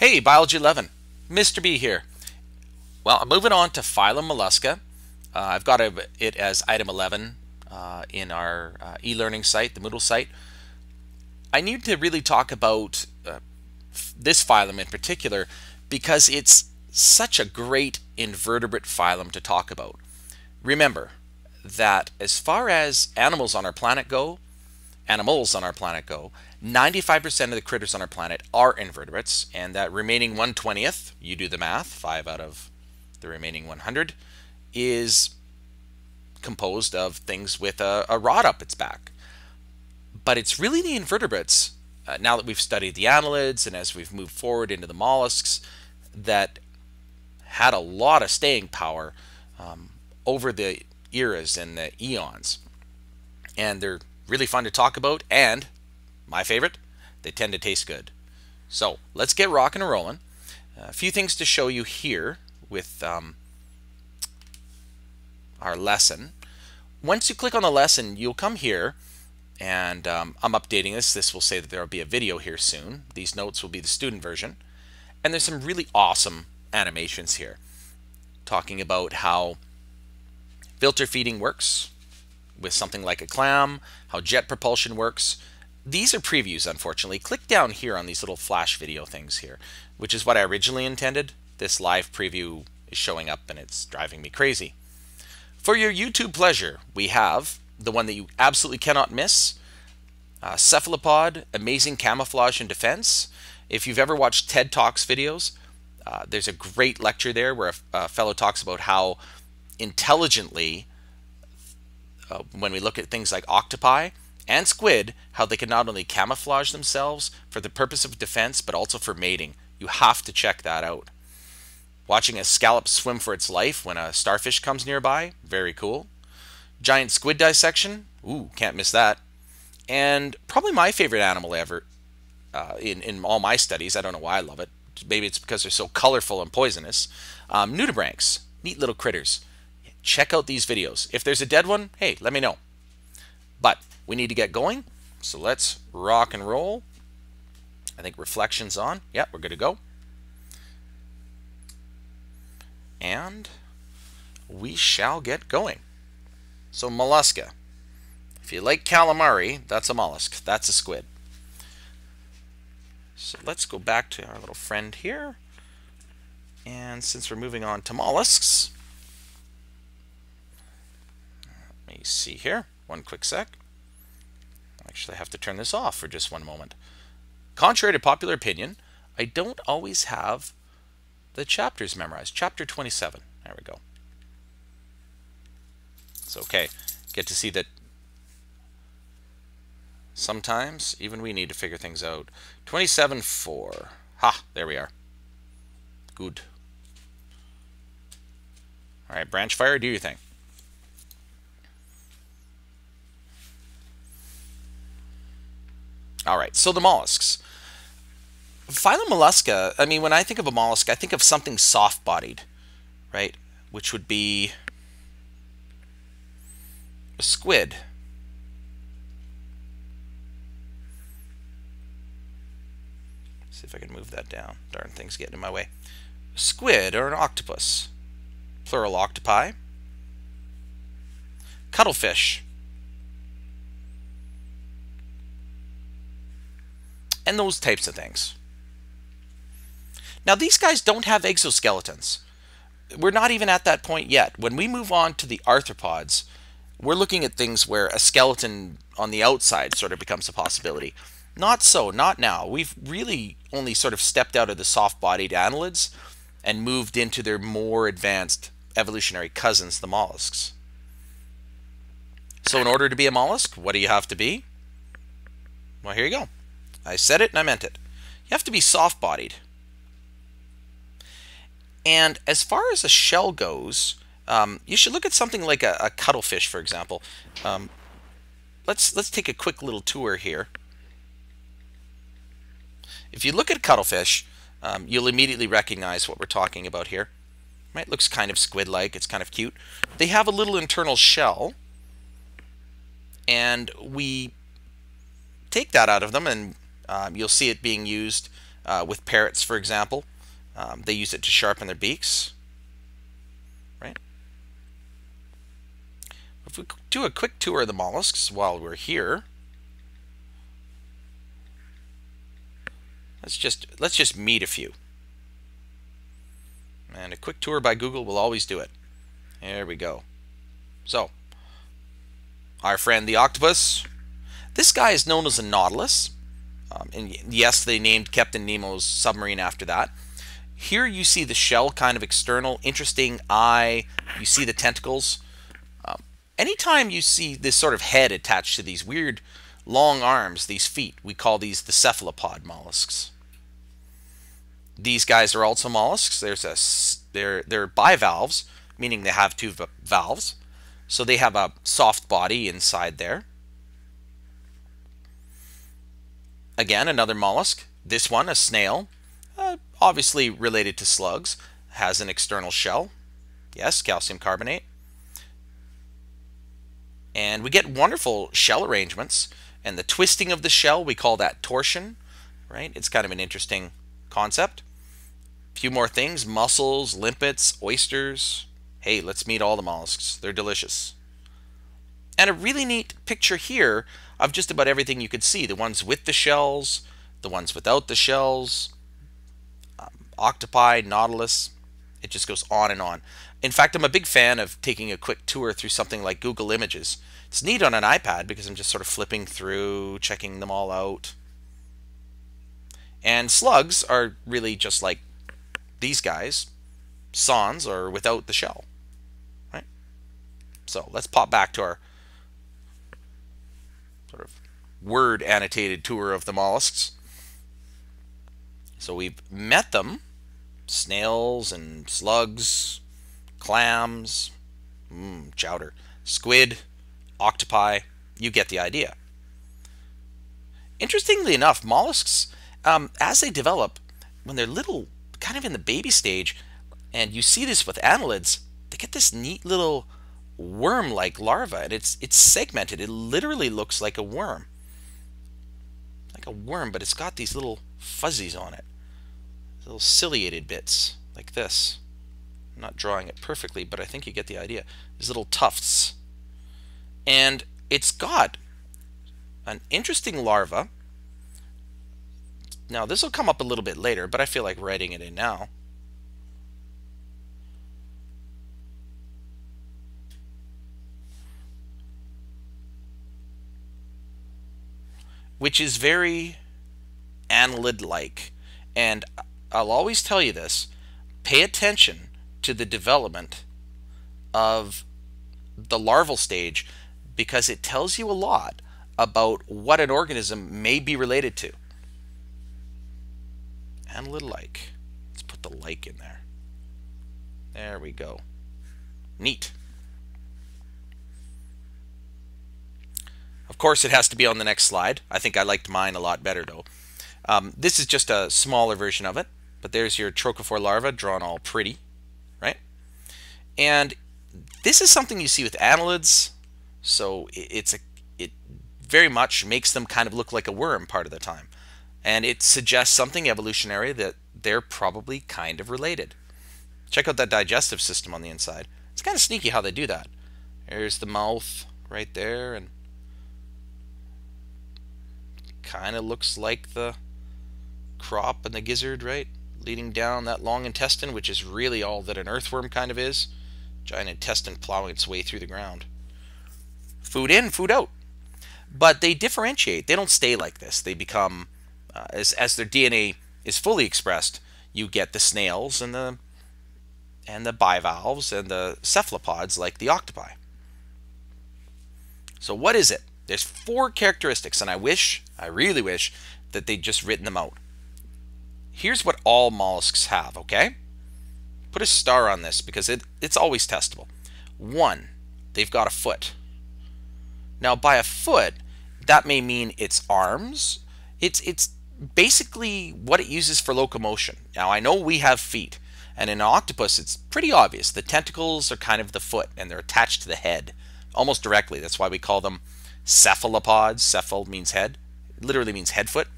Hey, Biology 11, Mr. B here. Well, I'm moving on to phylum Mollusca. Uh, I've got a, it as item 11 uh, in our uh, e-learning site, the Moodle site. I need to really talk about uh, this phylum in particular because it's such a great invertebrate phylum to talk about. Remember that as far as animals on our planet go, animals on our planet go, 95% of the critters on our planet are invertebrates, and that remaining 120th, you do the math, 5 out of the remaining 100, is composed of things with a, a rod up its back. But it's really the invertebrates, uh, now that we've studied the annelids and as we've moved forward into the mollusks, that had a lot of staying power um, over the eras and the eons. And they're really fun to talk about, and my favorite, they tend to taste good. So let's get rocking and rolling. A few things to show you here with um, our lesson. Once you click on the lesson, you'll come here and um, I'm updating this. This will say that there will be a video here soon. These notes will be the student version. And there's some really awesome animations here talking about how filter feeding works with something like a clam, how jet propulsion works, these are previews, unfortunately. Click down here on these little flash video things here, which is what I originally intended. This live preview is showing up and it's driving me crazy. For your YouTube pleasure, we have the one that you absolutely cannot miss, uh, Cephalopod, Amazing Camouflage and Defense. If you've ever watched TED Talks videos, uh, there's a great lecture there where a, a fellow talks about how intelligently, uh, when we look at things like octopi, and squid how they can not only camouflage themselves for the purpose of defense but also for mating. You have to check that out. Watching a scallop swim for its life when a starfish comes nearby, very cool. Giant squid dissection, ooh, can't miss that. And probably my favorite animal ever uh, in, in all my studies, I don't know why I love it. Maybe it's because they're so colorful and poisonous. Um, nudibranchs, neat little critters. Check out these videos. If there's a dead one, hey, let me know. But we need to get going. So let's rock and roll. I think reflection's on. Yeah, we're good to go. And we shall get going. So mollusca. If you like calamari, that's a mollusk. That's a squid. So let's go back to our little friend here. And since we're moving on to mollusks, let me see here. One quick sec. Actually, I have to turn this off for just one moment. Contrary to popular opinion, I don't always have the chapters memorized. Chapter 27. There we go. It's okay. Get to see that sometimes even we need to figure things out. 27.4. Ha, there we are. Good. All right, branch fire, do your thing. All right, so the mollusks. Phylum Mollusca, I mean, when I think of a mollusk, I think of something soft-bodied, right? Which would be a squid. see if I can move that down. Darn thing's getting in my way. A squid or an octopus. Plural octopi. Cuttlefish. And those types of things. Now, these guys don't have exoskeletons. We're not even at that point yet. When we move on to the arthropods, we're looking at things where a skeleton on the outside sort of becomes a possibility. Not so, not now. We've really only sort of stepped out of the soft-bodied annelids and moved into their more advanced evolutionary cousins, the mollusks. So in order to be a mollusk, what do you have to be? Well, here you go. I said it and I meant it. You have to be soft bodied. And as far as a shell goes, um, you should look at something like a, a cuttlefish, for example. Um, let's let's take a quick little tour here. If you look at cuttlefish, um, you'll immediately recognize what we're talking about here. Right, looks kind of squid-like. It's kind of cute. They have a little internal shell, and we take that out of them and um, you'll see it being used uh, with parrots, for example. Um, they use it to sharpen their beaks. Right? If we do a quick tour of the mollusks while we're here, let's just let's just meet a few. And a quick tour by Google will always do it. There we go. So, our friend the octopus. This guy is known as a nautilus. Um, and yes, they named Captain Nemo's submarine after that. Here you see the shell kind of external, interesting eye. You see the tentacles. Um, anytime you see this sort of head attached to these weird long arms, these feet, we call these the cephalopod mollusks. These guys are also mollusks. There's a they're they're bivalves, meaning they have two valves. So they have a soft body inside there. Again, another mollusk. This one, a snail, uh, obviously related to slugs, has an external shell. Yes, calcium carbonate. And we get wonderful shell arrangements. And the twisting of the shell, we call that torsion, right? It's kind of an interesting concept. A few more things, mussels, limpets, oysters. Hey, let's meet all the mollusks. They're delicious. And a really neat picture here of just about everything you could see. The ones with the shells, the ones without the shells, um, octopi, nautilus. It just goes on and on. In fact, I'm a big fan of taking a quick tour through something like Google Images. It's neat on an iPad because I'm just sort of flipping through, checking them all out. And slugs are really just like these guys. Sans are without the shell. Right? So let's pop back to our word annotated tour of the mollusks. So we've met them snails and slugs, clams, mm, chowder, squid, octopi. You get the idea. Interestingly enough, mollusks, um, as they develop, when they're little, kind of in the baby stage, and you see this with annelids, they get this neat little worm-like larva, and it's it's segmented. It literally looks like a worm, like a worm, but it's got these little fuzzies on it, little ciliated bits like this. I'm not drawing it perfectly, but I think you get the idea. These little tufts, and it's got an interesting larva. Now this will come up a little bit later, but I feel like writing it in now. Which is very annelid-like. And I'll always tell you this, pay attention to the development of the larval stage because it tells you a lot about what an organism may be related to. Annelid-like. Let's put the like in there. There we go. Neat. Course, it has to be on the next slide. I think I liked mine a lot better, though. Um, this is just a smaller version of it, but there's your trochophore larva drawn all pretty, right? And this is something you see with annelids, so it's a it very much makes them kind of look like a worm part of the time. And it suggests something evolutionary that they're probably kind of related. Check out that digestive system on the inside. It's kind of sneaky how they do that. There's the mouth right there, and kind of looks like the crop and the gizzard, right? Leading down that long intestine, which is really all that an earthworm kind of is. Giant intestine plowing its way through the ground. Food in, food out. But they differentiate. They don't stay like this. They become, uh, as, as their DNA is fully expressed, you get the snails and the and the bivalves and the cephalopods like the octopi. So what is it? There's four characteristics, and I wish, I really wish, that they'd just written them out. Here's what all mollusks have, okay? Put a star on this because it, it's always testable. One, they've got a foot. Now, by a foot, that may mean its arms. It's, it's basically what it uses for locomotion. Now, I know we have feet, and in an octopus, it's pretty obvious. The tentacles are kind of the foot, and they're attached to the head almost directly. That's why we call them cephalopods. Cephal means head, it literally means head foot.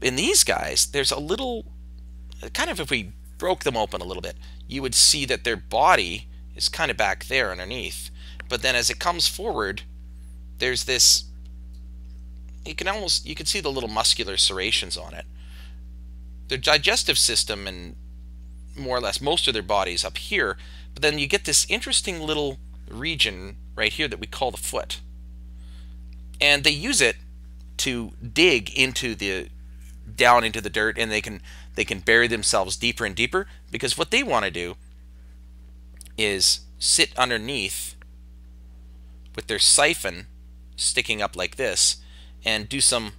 In these guys, there's a little, kind of if we broke them open a little bit, you would see that their body is kind of back there underneath. But then as it comes forward, there's this, you can almost, you can see the little muscular serrations on it. Their digestive system and more or less most of their bodies up here, but then you get this interesting little region right here that we call the foot. And they use it to dig into the down into the dirt and they can they can bury themselves deeper and deeper because what they want to do is sit underneath with their siphon sticking up like this and do some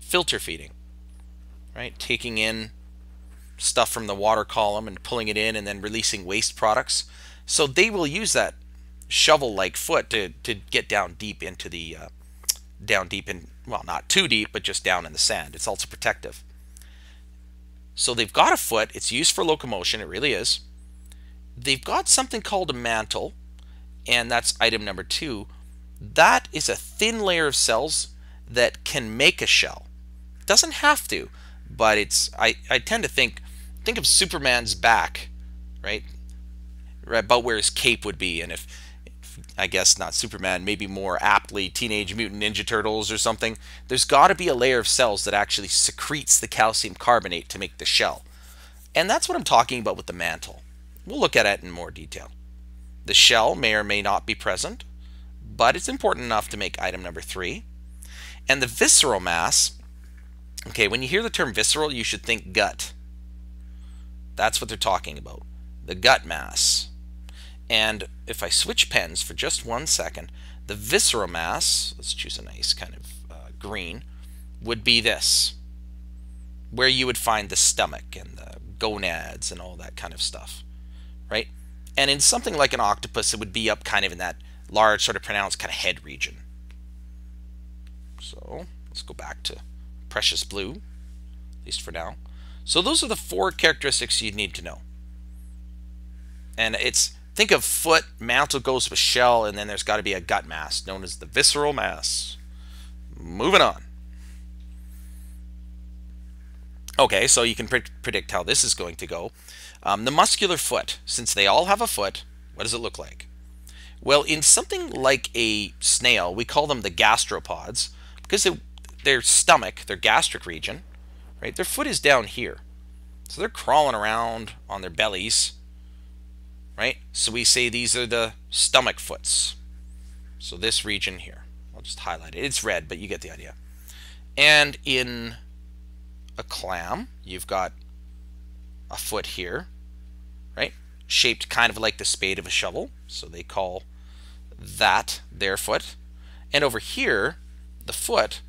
filter feeding right taking in stuff from the water column and pulling it in and then releasing waste products. So they will use that shovel-like foot to, to get down deep into the uh, down deep in well not too deep but just down in the sand. It's also protective. So they've got a foot. It's used for locomotion. It really is. They've got something called a mantle, and that's item number two. That is a thin layer of cells that can make a shell. Doesn't have to, but it's I, I tend to think think of Superman's back, right? Right about where his cape would be, and if, if I guess not Superman, maybe more aptly Teenage Mutant Ninja Turtles or something. There's got to be a layer of cells that actually secretes the calcium carbonate to make the shell, and that's what I'm talking about with the mantle. We'll look at it in more detail. The shell may or may not be present, but it's important enough to make item number three. And the visceral mass, okay, when you hear the term visceral, you should think gut. That's what they're talking about, the gut mass. And if I switch pens for just one second, the visceral mass, let's choose a nice kind of uh, green, would be this, where you would find the stomach and the gonads and all that kind of stuff, right? And in something like an octopus, it would be up kind of in that large, sort of pronounced kind of head region. So let's go back to precious blue, at least for now. So those are the four characteristics you need to know. And it's think of foot, mantle goes with shell, and then there's got to be a gut mass known as the visceral mass. Moving on. Okay, so you can pre predict how this is going to go. Um, the muscular foot, since they all have a foot, what does it look like? Well, in something like a snail, we call them the gastropods because they, their stomach, their gastric region, right? Their foot is down here. So they're crawling around on their bellies, right? So we say these are the stomach foots. So this region here, I'll just highlight it. It's red, but you get the idea. And in a clam, you've got a foot here, right? Shaped kind of like the spade of a shovel. So they call that their foot. And over here, the foot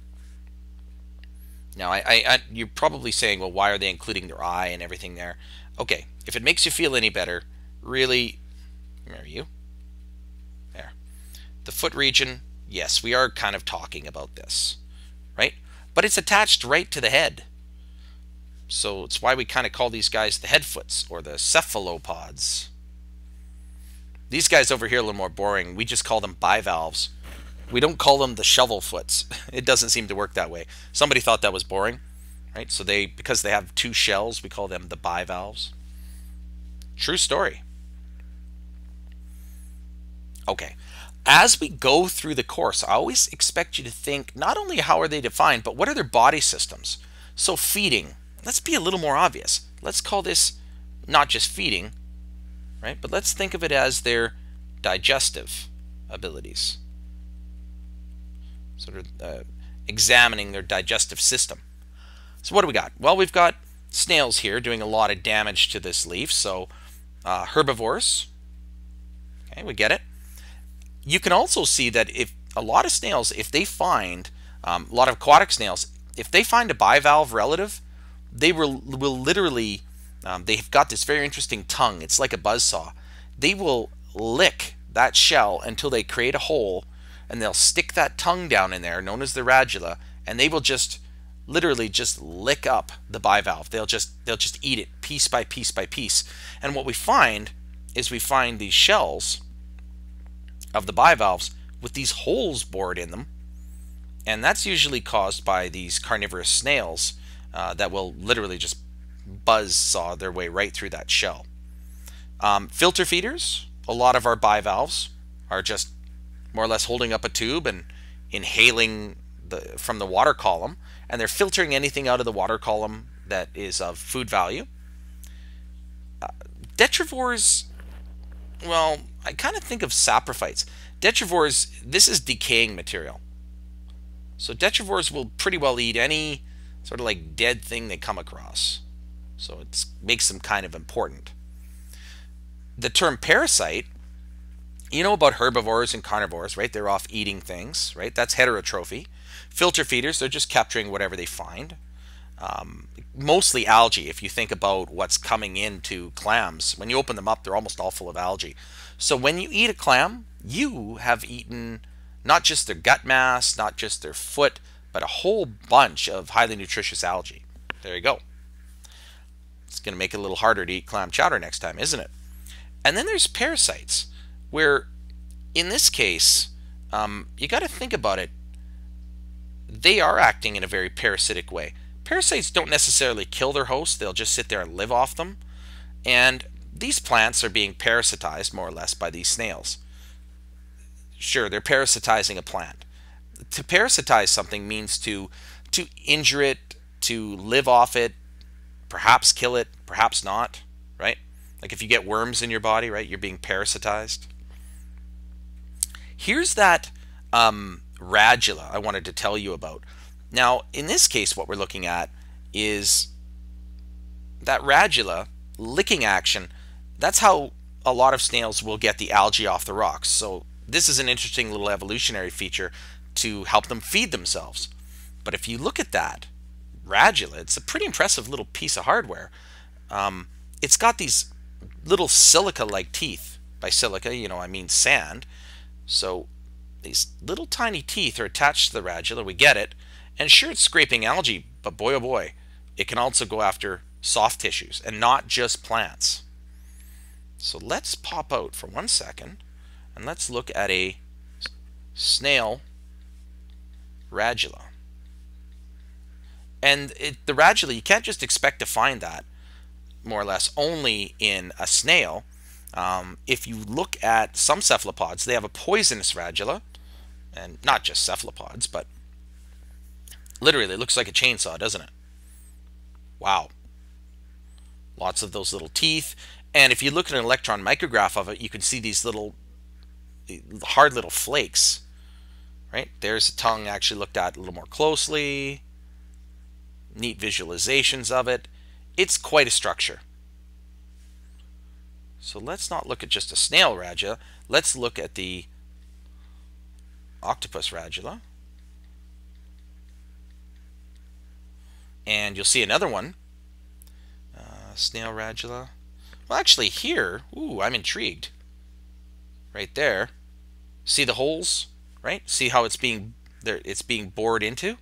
now, I, I, I, you're probably saying, well, why are they including their eye and everything there? Okay, if it makes you feel any better, really, where are you? There. The foot region, yes, we are kind of talking about this, right? But it's attached right to the head. So it's why we kind of call these guys the headfoots or the cephalopods. These guys over here are a little more boring. We just call them bivalves. We don't call them the shovel foots. It doesn't seem to work that way. Somebody thought that was boring, right? So they, because they have two shells, we call them the bivalves. True story. Okay. As we go through the course, I always expect you to think not only how are they defined, but what are their body systems? So feeding, let's be a little more obvious. Let's call this not just feeding, right? But let's think of it as their digestive abilities sort of uh, examining their digestive system. So what do we got? Well, we've got snails here doing a lot of damage to this leaf. So uh, herbivores. Okay, we get it. You can also see that if a lot of snails, if they find um, a lot of aquatic snails, if they find a bivalve relative, they will, will literally, um, they've got this very interesting tongue. It's like a buzz saw. They will lick that shell until they create a hole and they'll stick that tongue down in there, known as the radula, and they will just literally just lick up the bivalve. They'll just they'll just eat it piece by piece by piece. And what we find is we find these shells of the bivalves with these holes bored in them. And that's usually caused by these carnivorous snails uh, that will literally just buzz saw their way right through that shell. Um, filter feeders, a lot of our bivalves are just more or less holding up a tube and inhaling the, from the water column, and they're filtering anything out of the water column that is of food value. Uh, detrivores, well, I kind of think of saprophytes. Detrivores, this is decaying material. So detrivores will pretty well eat any sort of like dead thing they come across. So it makes them kind of important. The term parasite, you know about herbivores and carnivores, right? They're off eating things, right? That's heterotrophy. Filter feeders, they're just capturing whatever they find. Um, mostly algae, if you think about what's coming into clams. When you open them up, they're almost all full of algae. So when you eat a clam, you have eaten not just their gut mass, not just their foot, but a whole bunch of highly nutritious algae. There you go. It's going to make it a little harder to eat clam chowder next time, isn't it? And then there's parasites, where in this case, um, you got to think about it. They are acting in a very parasitic way. Parasites don't necessarily kill their host, they'll just sit there and live off them. And these plants are being parasitized more or less by these snails. Sure, they're parasitizing a plant. To parasitize something means to to injure it, to live off it, perhaps kill it, perhaps not, right? Like if you get worms in your body, right, you're being parasitized. Here's that um, radula I wanted to tell you about. Now, in this case, what we're looking at is that radula licking action. That's how a lot of snails will get the algae off the rocks. So this is an interesting little evolutionary feature to help them feed themselves. But if you look at that radula, it's a pretty impressive little piece of hardware. Um, it's got these little silica-like teeth. By silica, you know, I mean sand. So these little tiny teeth are attached to the radula. We get it. And sure, it's scraping algae, but boy, oh boy, it can also go after soft tissues and not just plants. So let's pop out for one second and let's look at a snail radula. And it, the radula, you can't just expect to find that more or less only in a snail. Um, if you look at some cephalopods, they have a poisonous radula, and not just cephalopods, but literally, it looks like a chainsaw, doesn't it? Wow. Lots of those little teeth. And if you look at an electron micrograph of it, you can see these little hard little flakes. Right? There's a tongue actually looked at a little more closely. Neat visualizations of it. It's quite a structure. So let's not look at just a snail radula. Let's look at the octopus radula. And you'll see another one. Snail radula. Well, actually here, ooh, I'm intrigued. Right there. See the holes, right? See how it's being there it's being bored into?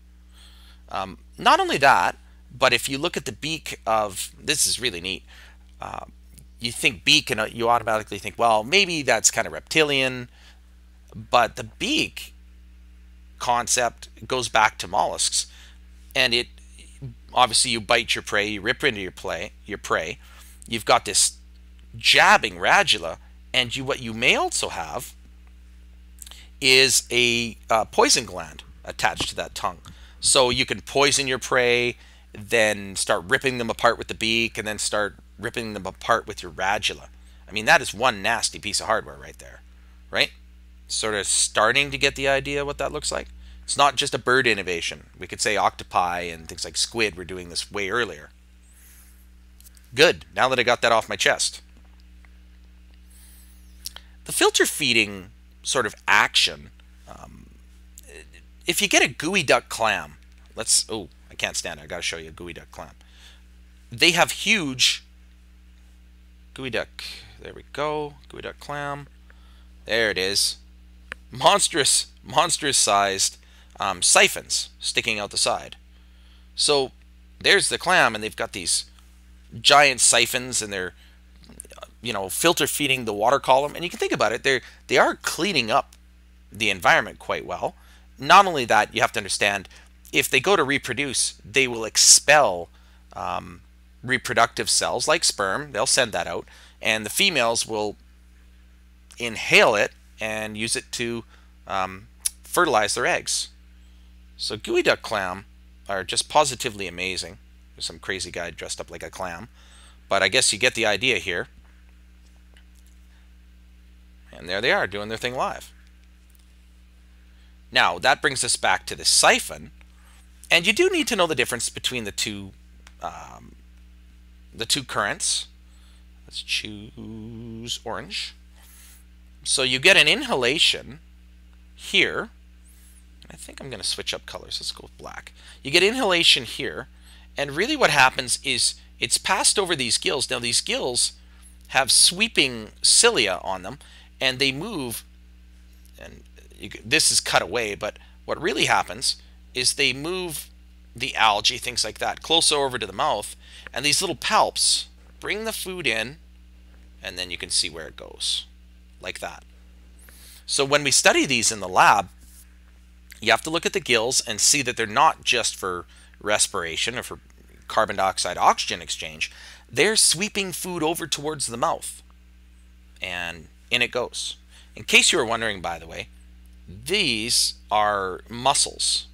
Um, not only that, but if you look at the beak of this is really neat. Uh, you think beak and uh, you automatically think, well, maybe that's kind of reptilian, but the beak concept goes back to mollusks, and it obviously you bite your prey, you rip into your prey, your prey. You've got this jabbing radula, and you what you may also have is a uh, poison gland attached to that tongue. So you can poison your prey, then start ripping them apart with the beak, and then start ripping them apart with your radula. I mean, that is one nasty piece of hardware right there, right? Sort of starting to get the idea what that looks like. It's not just a bird innovation. We could say octopi and things like squid were doing this way earlier. Good, now that I got that off my chest. The filter feeding sort of action, um, if you get a geoduck clam, let's, oh, I can't stand it. I got to show you a geoduck clam. They have huge geoduck, There we go. geoduck clam. There it is. Monstrous, monstrous sized um, siphons sticking out the side. So there's the clam, and they've got these giant siphons, and they're you know filter feeding the water column. And you can think about it; they they are cleaning up the environment quite well. Not only that, you have to understand if they go to reproduce, they will expel um, reproductive cells like sperm. They'll send that out, and the females will inhale it and use it to um, fertilize their eggs. So geoduck clam are just positively amazing. There's some crazy guy dressed up like a clam, but I guess you get the idea here. And there they are doing their thing live. Now, that brings us back to the siphon, and you do need to know the difference between the two um, the two currents. Let's choose orange. So you get an inhalation here. I think I'm going to switch up colors. Let's go with black. You get inhalation here, and really what happens is it's passed over these gills. Now these gills have sweeping cilia on them, and they move, and you, this is cut away, but what really happens is they move the algae, things like that, closer over to the mouth, and these little palps bring the food in, and then you can see where it goes, like that. So when we study these in the lab, you have to look at the gills and see that they're not just for respiration or for carbon dioxide oxygen exchange. They're sweeping food over towards the mouth. And in it goes. In case you were wondering, by the way, these are muscles.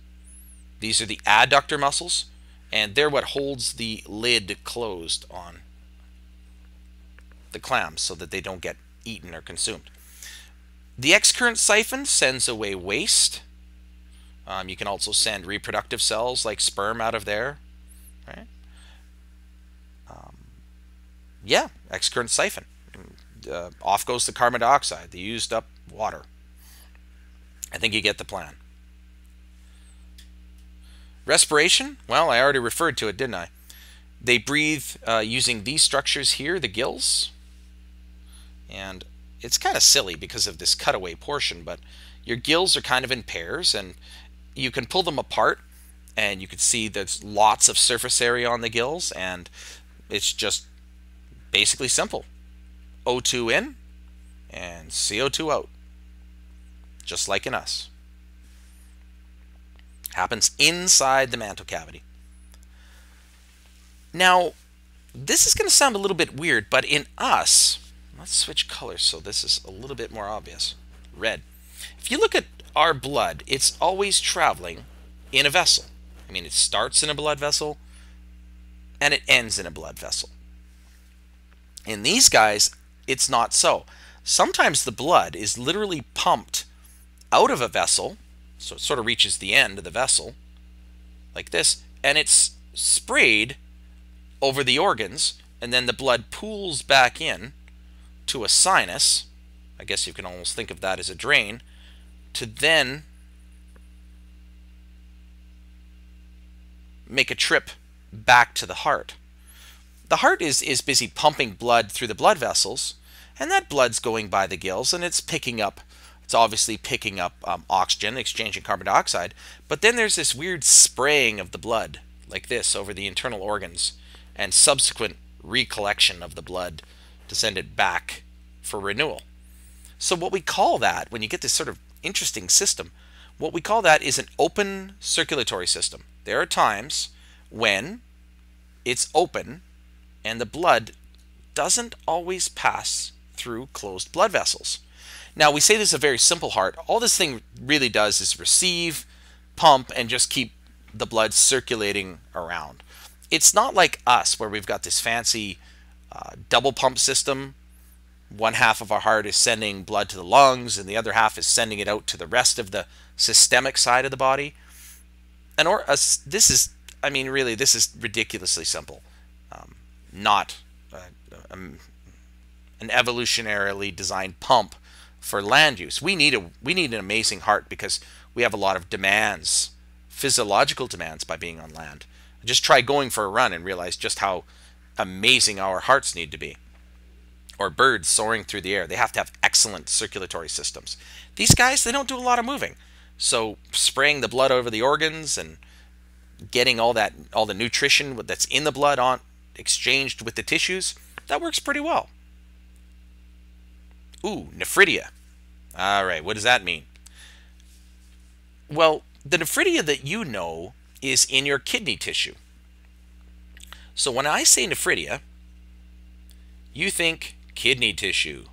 These are the adductor muscles, and they're what holds the lid closed on the clams so that they don't get eaten or consumed. The excurrent siphon sends away waste. Um, you can also send reproductive cells like sperm out of there. Right? Um, yeah, excurrent siphon. Uh, off goes the carbon dioxide, the used up water. I think you get the plan. Respiration, well, I already referred to it, didn't I? They breathe uh, using these structures here, the gills. And it's kind of silly because of this cutaway portion, but your gills are kind of in pairs and you can pull them apart and you can see there's lots of surface area on the gills and it's just basically simple. O2 in and CO2 out, just like in us happens inside the mantle cavity. Now, this is going to sound a little bit weird, but in us, let's switch colors so this is a little bit more obvious. Red. If you look at our blood, it's always traveling in a vessel. I mean, it starts in a blood vessel and it ends in a blood vessel. In these guys, it's not so. Sometimes the blood is literally pumped out of a vessel so it sort of reaches the end of the vessel, like this, and it's sprayed over the organs, and then the blood pools back in to a sinus. I guess you can almost think of that as a drain, to then make a trip back to the heart. The heart is, is busy pumping blood through the blood vessels, and that blood's going by the gills and it's picking up it's obviously picking up um, oxygen, exchanging carbon dioxide, but then there's this weird spraying of the blood, like this, over the internal organs, and subsequent recollection of the blood to send it back for renewal. So what we call that, when you get this sort of interesting system, what we call that is an open circulatory system. There are times when it's open and the blood doesn't always pass through closed blood vessels. Now, we say this is a very simple heart. All this thing really does is receive, pump, and just keep the blood circulating around. It's not like us, where we've got this fancy uh, double pump system. One half of our heart is sending blood to the lungs, and the other half is sending it out to the rest of the systemic side of the body. And or uh, this is, I mean, really, this is ridiculously simple. Um, not uh, um, an evolutionarily designed pump for land use. We need a we need an amazing heart because we have a lot of demands, physiological demands by being on land. Just try going for a run and realize just how amazing our hearts need to be. Or birds soaring through the air. They have to have excellent circulatory systems. These guys, they don't do a lot of moving. So spraying the blood over the organs and getting all that all the nutrition that's in the blood on exchanged with the tissues, that works pretty well. Ooh, nephridia. All right, what does that mean? Well, the nephridia that you know is in your kidney tissue. So when I say nephridia, you think kidney tissue.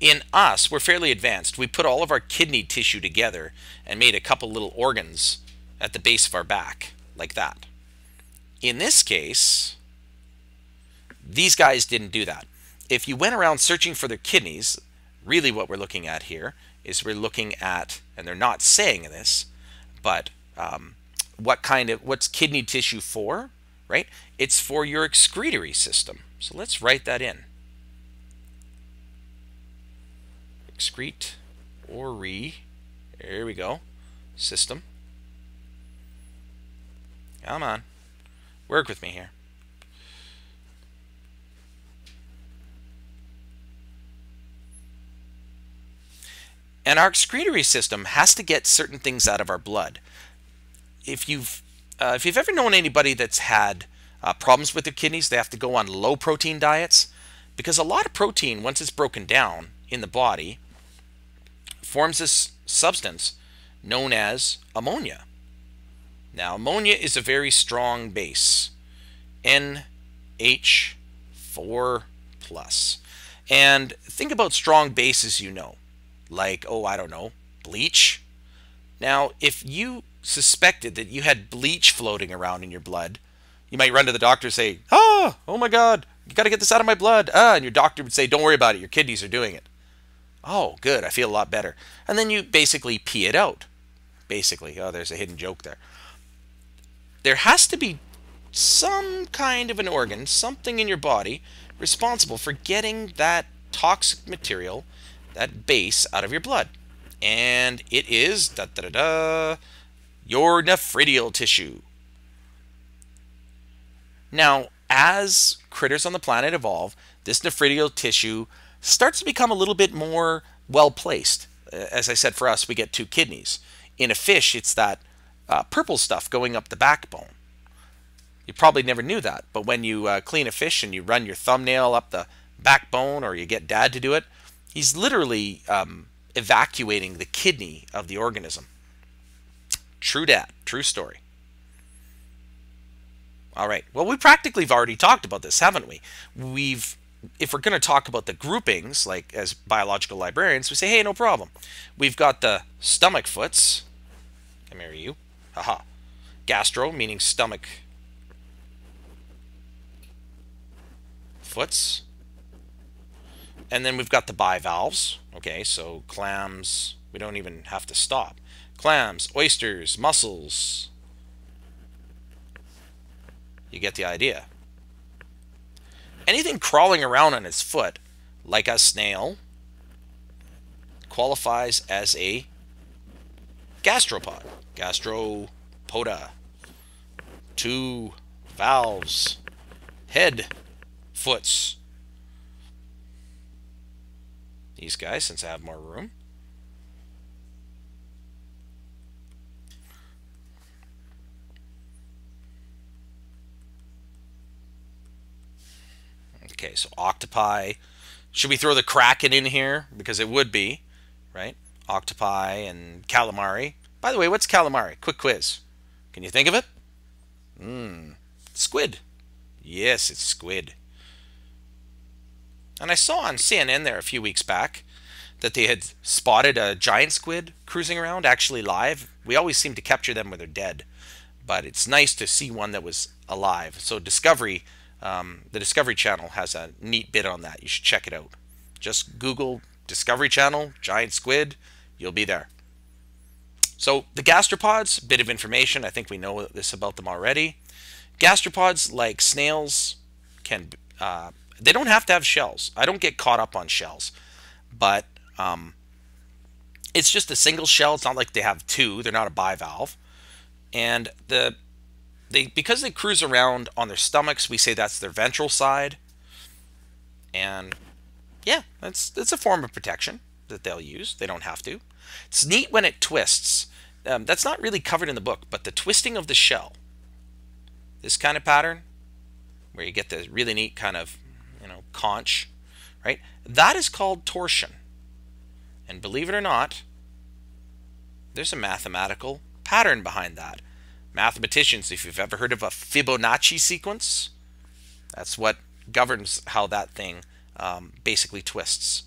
In us, we're fairly advanced. We put all of our kidney tissue together and made a couple little organs at the base of our back, like that. In this case, these guys didn't do that. If you went around searching for their kidneys, really what we're looking at here is we're looking at, and they're not saying this, but um, what kind of, what's kidney tissue for, right? It's for your excretory system. So let's write that in. Excrete or re, there we go, system. Come on, work with me here. And our excretory system has to get certain things out of our blood. If you've uh, if you've ever known anybody that's had uh, problems with their kidneys, they have to go on low protein diets because a lot of protein, once it's broken down in the body, forms this substance known as ammonia. Now, ammonia is a very strong base, NH4 plus. And think about strong bases you know like, oh, I don't know, bleach. Now, if you suspected that you had bleach floating around in your blood, you might run to the doctor and say, ah, oh my God, you got to get this out of my blood. Ah, and your doctor would say, don't worry about it, your kidneys are doing it. Oh, good, I feel a lot better. And then you basically pee it out. Basically, oh, there's a hidden joke there. There has to be some kind of an organ, something in your body, responsible for getting that toxic material that base out of your blood. And it is da, da, da, da, your nephridial tissue. Now, as critters on the planet evolve, this nephridial tissue starts to become a little bit more well placed. As I said, for us, we get two kidneys. In a fish, it's that uh, purple stuff going up the backbone. You probably never knew that, but when you uh, clean a fish and you run your thumbnail up the backbone or you get dad to do it, He's literally um, evacuating the kidney of the organism. True dat, true story. All right. Well, we practically have already talked about this, haven't we? We've, if we're going to talk about the groupings, like as biological librarians, we say, hey, no problem. We've got the stomach foots. Come here, you. Haha. Gastro, meaning stomach foots. And then we've got the bivalves. Okay, so clams, we don't even have to stop. Clams, oysters, mussels. You get the idea. Anything crawling around on its foot, like a snail, qualifies as a gastropod. Gastropoda. Two valves. Head. Foots these guys since I have more room. Okay, so octopi. Should we throw the kraken in here? Because it would be, right? Octopi and calamari. By the way, what's calamari? Quick quiz. Can you think of it? Mmm, squid. Yes, it's squid. And I saw on CNN there a few weeks back that they had spotted a giant squid cruising around, actually live. We always seem to capture them when they're dead, but it's nice to see one that was alive. So Discovery, um, the Discovery Channel has a neat bit on that. You should check it out. Just Google Discovery Channel, giant squid, you'll be there. So the gastropods, bit of information. I think we know this about them already. Gastropods, like snails, can uh, they don't have to have shells. I don't get caught up on shells, but um, it's just a single shell. It's not like they have two. They're not a bivalve, and the they because they cruise around on their stomachs, we say that's their ventral side, and yeah, that's that's a form of protection that they'll use. They don't have to. It's neat when it twists. Um, that's not really covered in the book, but the twisting of the shell, this kind of pattern, where you get the really neat kind of you know, conch, right? That is called torsion. And believe it or not, there's a mathematical pattern behind that. Mathematicians, if you've ever heard of a Fibonacci sequence, that's what governs how that thing um, basically twists.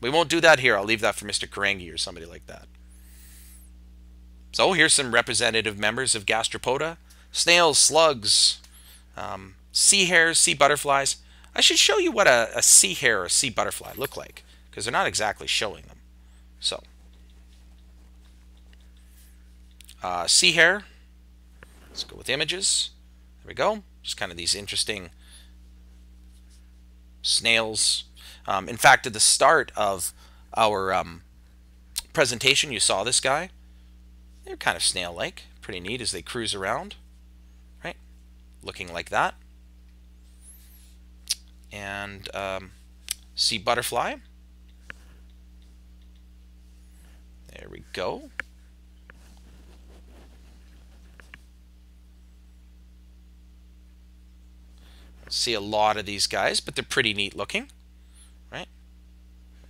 We won't do that here. I'll leave that for Mr. Karangi or somebody like that. So here's some representative members of gastropoda. Snails, slugs, um, sea hares, sea butterflies. I should show you what a, a sea hare or sea butterfly look like because they're not exactly showing them. So, uh, sea hare. Let's go with images. There we go. Just kind of these interesting snails. Um, in fact, at the start of our um, presentation, you saw this guy. They're kind of snail-like. Pretty neat as they cruise around, right? Looking like that. And um, sea butterfly. There we go. See a lot of these guys, but they're pretty neat looking, right?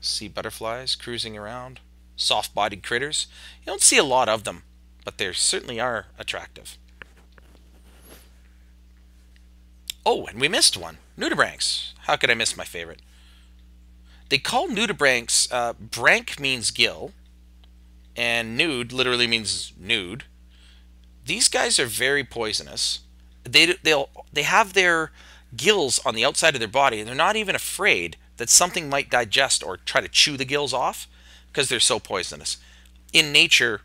Sea butterflies cruising around, soft-bodied critters. You don't see a lot of them, but they certainly are attractive. Oh, and we missed one. Nudibranchs. How could I miss my favorite? They call nudibranchs, uh, means gill, and nude literally means nude. These guys are very poisonous. They, they'll, they have their gills on the outside of their body, and they're not even afraid that something might digest or try to chew the gills off because they're so poisonous. In nature,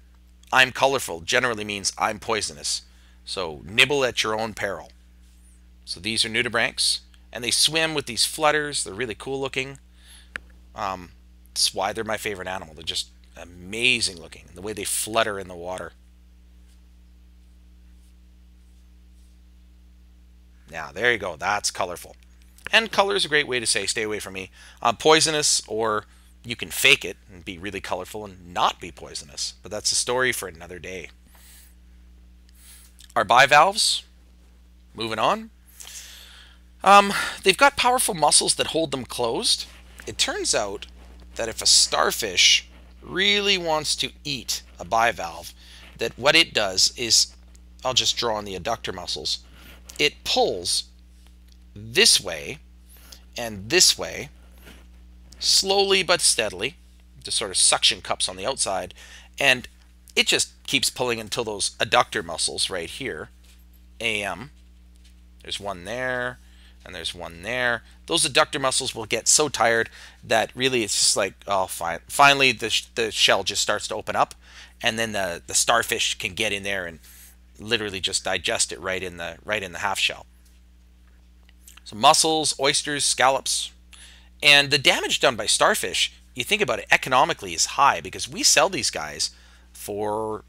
I'm colorful generally means I'm poisonous. So nibble at your own peril. So these are nudibranchs, and they swim with these flutters. They're really cool looking. Um, that's why they're my favorite animal. They're just amazing looking. The way they flutter in the water. Now, there you go. That's colorful. And color is a great way to say, stay away from me. Uh, poisonous, or you can fake it and be really colorful and not be poisonous. But that's a story for another day. Our bivalves, moving on. Um, they've got powerful muscles that hold them closed. It turns out that if a starfish really wants to eat a bivalve, that what it does is, I'll just draw on the adductor muscles, it pulls this way and this way, slowly but steadily, the sort of suction cups on the outside, and it just keeps pulling until those adductor muscles right here, AM, there's one there, and there's one there. Those adductor muscles will get so tired that really it's just like, oh, fine. Finally, the, the shell just starts to open up, and then the, the starfish can get in there and literally just digest it right in the right in the half shell. So mussels, oysters, scallops, and the damage done by starfish, you think about it economically is high because we sell these guys for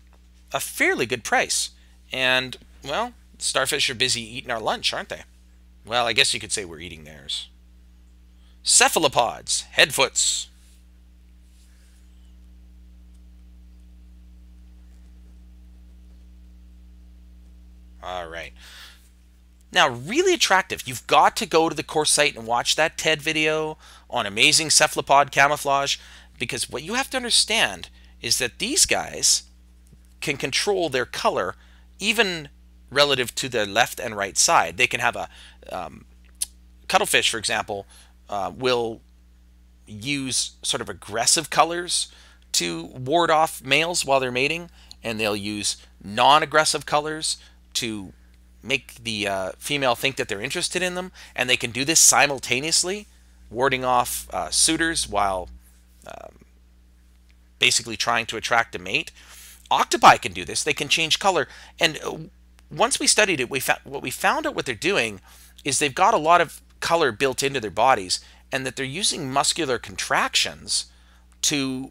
a fairly good price. And well, starfish are busy eating our lunch, aren't they? Well, I guess you could say we're eating theirs. Cephalopods, headfoots, All right. Now, really attractive. You've got to go to the course site and watch that TED video on amazing cephalopod camouflage because what you have to understand is that these guys can control their color even relative to their left and right side. They can have a um, cuttlefish, for example, uh, will use sort of aggressive colors to ward off males while they're mating, and they'll use non-aggressive colors to make the uh, female think that they're interested in them, and they can do this simultaneously, warding off uh, suitors while um, basically trying to attract a mate. Octopi can do this. They can change color, and uh, once we studied it, we found what we found out what they're doing is they've got a lot of color built into their bodies, and that they're using muscular contractions to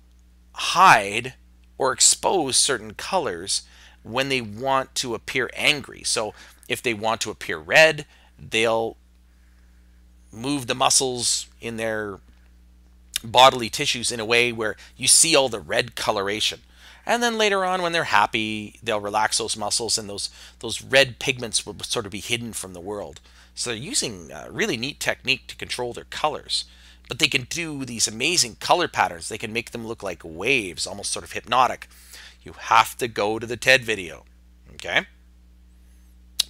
hide or expose certain colors when they want to appear angry. So if they want to appear red, they'll move the muscles in their bodily tissues in a way where you see all the red coloration. And then later on, when they're happy, they'll relax those muscles, and those those red pigments will sort of be hidden from the world. So they're using a really neat technique to control their colors. But they can do these amazing color patterns. They can make them look like waves, almost sort of hypnotic you have to go to the TED video. Okay?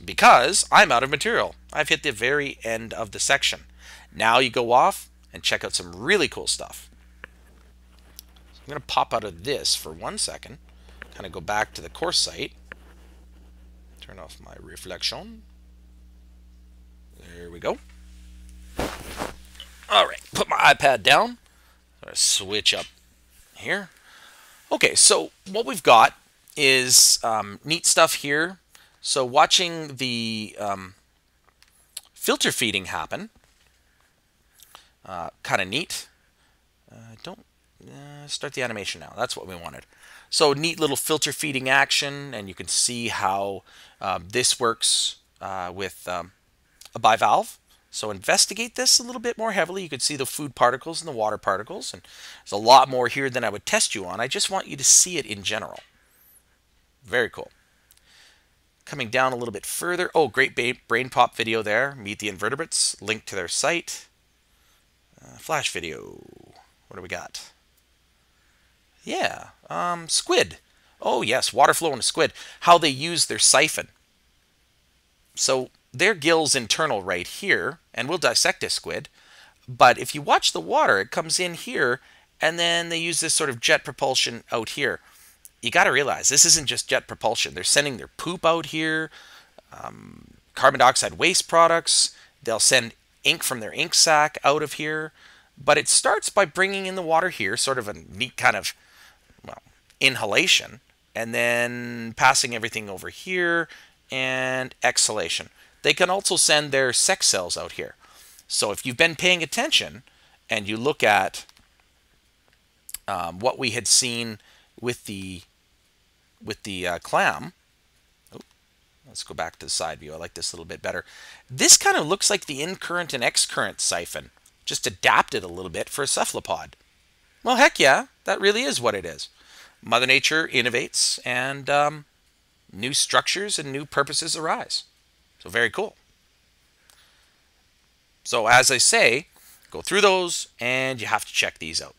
Because I'm out of material. I've hit the very end of the section. Now you go off and check out some really cool stuff. So I'm going to pop out of this for one second, kind of go back to the course site, turn off my reflection. There we go. All right, put my iPad down. I switch up here. Okay, so what we've got is um, neat stuff here. So watching the um, filter feeding happen, uh, kind of neat. Uh, don't uh, start the animation now. That's what we wanted. So neat little filter feeding action, and you can see how um, this works uh, with um, a bivalve. So investigate this a little bit more heavily. You can see the food particles and the water particles, and there's a lot more here than I would test you on. I just want you to see it in general. Very cool. Coming down a little bit further. Oh, great BrainPOP video there. Meet the invertebrates. Link to their site. Uh, flash video. What do we got? Yeah, um, squid. Oh yes, water flow in a squid. How they use their siphon. So their gill's internal right here, and we'll dissect a squid. But if you watch the water, it comes in here, and then they use this sort of jet propulsion out here. You got to realize this isn't just jet propulsion. They're sending their poop out here, um, carbon dioxide waste products. They'll send ink from their ink sac out of here. But it starts by bringing in the water here, sort of a neat kind of well, inhalation, and then passing everything over here and exhalation. They can also send their sex cells out here. So if you've been paying attention and you look at um, what we had seen with the with the uh, clam, let's go back to the side view. I like this a little bit better. This kind of looks like the in-current and excurrent siphon, just adapted a little bit for a cephalopod. Well, heck yeah, that really is what it is. Mother Nature innovates and um, new structures and new purposes arise. So very cool. So as I say, go through those and you have to check these out.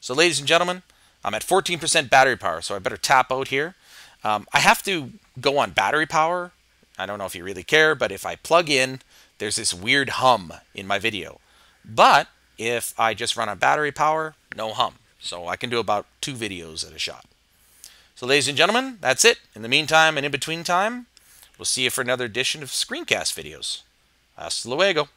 So ladies and gentlemen, I'm at 14% battery power, so I better tap out here. Um, I have to go on battery power. I don't know if you really care, but if I plug in, there's this weird hum in my video. But if I just run on battery power, no hum. So I can do about two videos at a shot. So ladies and gentlemen, that's it. In the meantime and in between time, We'll see you for another edition of Screencast videos. Hasta luego.